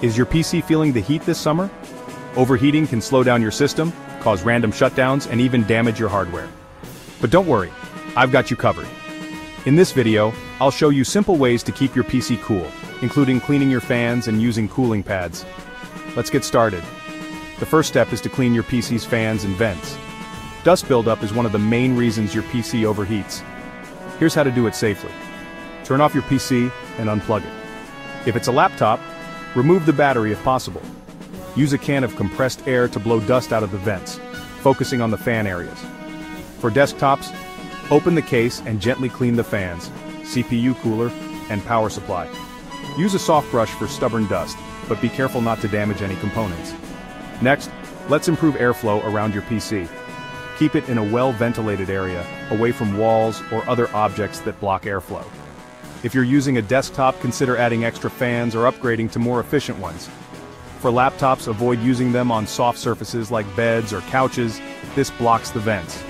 Is your PC feeling the heat this summer? Overheating can slow down your system, cause random shutdowns, and even damage your hardware. But don't worry, I've got you covered. In this video, I'll show you simple ways to keep your PC cool, including cleaning your fans and using cooling pads. Let's get started. The first step is to clean your PC's fans and vents. Dust buildup is one of the main reasons your PC overheats. Here's how to do it safely. Turn off your PC and unplug it. If it's a laptop, remove the battery if possible. Use a can of compressed air to blow dust out of the vents, focusing on the fan areas. For desktops, open the case and gently clean the fans, CPU cooler, and power supply. Use a soft brush for stubborn dust, but be careful not to damage any components. Next, let's improve airflow around your PC. Keep it in a well-ventilated area, away from walls or other objects that block airflow. If you're using a desktop consider adding extra fans or upgrading to more efficient ones. For laptops avoid using them on soft surfaces like beds or couches, this blocks the vents.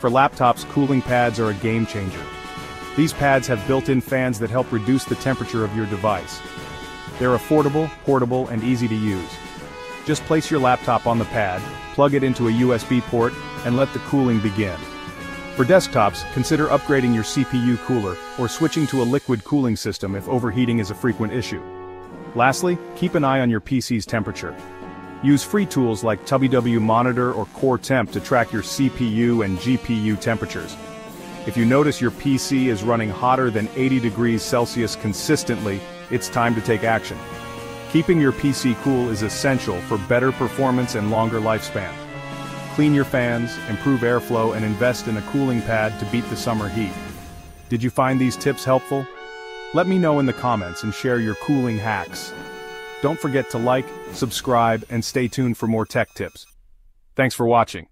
For laptops cooling pads are a game changer. These pads have built-in fans that help reduce the temperature of your device. They're affordable, portable, and easy to use. Just place your laptop on the pad, plug it into a USB port, and let the cooling begin. For desktops, consider upgrading your CPU cooler or switching to a liquid cooling system if overheating is a frequent issue. Lastly, keep an eye on your PC's temperature. Use free tools like HWMonitor or Core Temp to track your CPU and GPU temperatures. If you notice your PC is running hotter than 80 degrees Celsius consistently, it's time to take action. Keeping your PC cool is essential for better performance and longer lifespan. Clean your fans, improve airflow and invest in a cooling pad to beat the summer heat. Did you find these tips helpful? Let me know in the comments and share your cooling hacks. Don't forget to like, subscribe, and stay tuned for more tech tips. Thanks for watching.